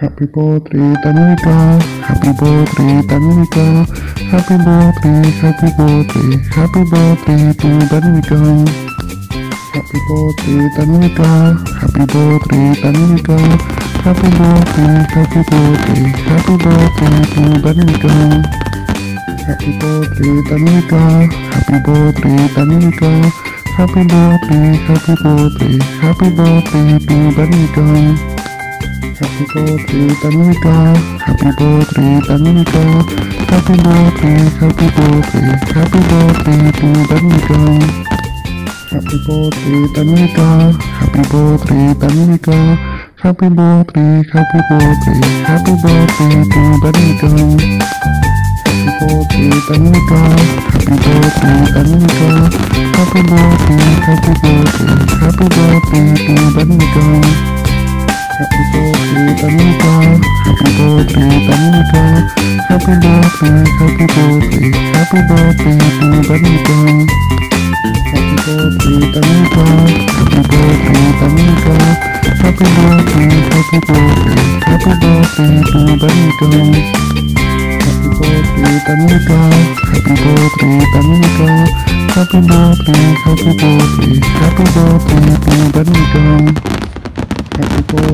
Happy birthday Thanvika Happy birthday Thanvika Happy birthday Happy birthday Happy birthday to Thanvika Happy birthday Thanvika Happy birthday Thanvika Happy birthday Happy birthday Happy birthday to Thanvika Happy birthday Thanvika Happy birthday Thanvika Happy birthday Happy birthday Happy birthday to Thanvika Happy birthday Thanvika Happy birthday Thanvika Happy birthday Happy birthday Happy birthday to Thanvika Happy birthday Thanvika Happy birthday Thanvika Happy birthday Happy birthday Happy birthday to Thanvika Happy birthday Thanvika Happy birthday Thanvika Happy birthday Happy birthday Happy birthday to Thanvika Thanvika Happy birthday Happy birthday Happy birthday to Happy birthday Thanvika Happy birthday Thanvika Happy birthday Happy birthday Happy birthday to Happy birthday Happy birthday Happy birthday Happy birthday Happy birthday Happy birthday